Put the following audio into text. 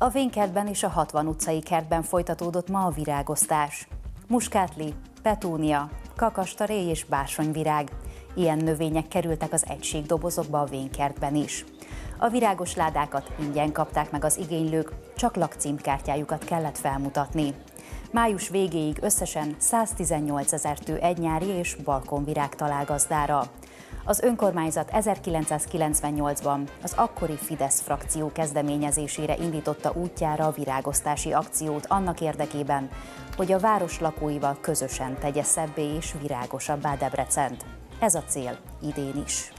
A Vénkertben és a 60 utcai kertben folytatódott ma a virágoztás. Muskátli, petúnia, kakastaré és bársonyvirág. Ilyen növények kerültek az egységdobozokba a Vénkertben is. A virágos ládákat ingyen kapták meg az igénylők, csak lakcímkártyájukat kellett felmutatni. Május végéig összesen 118 ezer tő egynyári és balkonvirág talál gazdára. Az önkormányzat 1998-ban az akkori Fidesz frakció kezdeményezésére indította útjára a virágoztási akciót annak érdekében, hogy a város lakóival közösen tegye szebbé és virágosabbá Debrecent. Ez a cél idén is.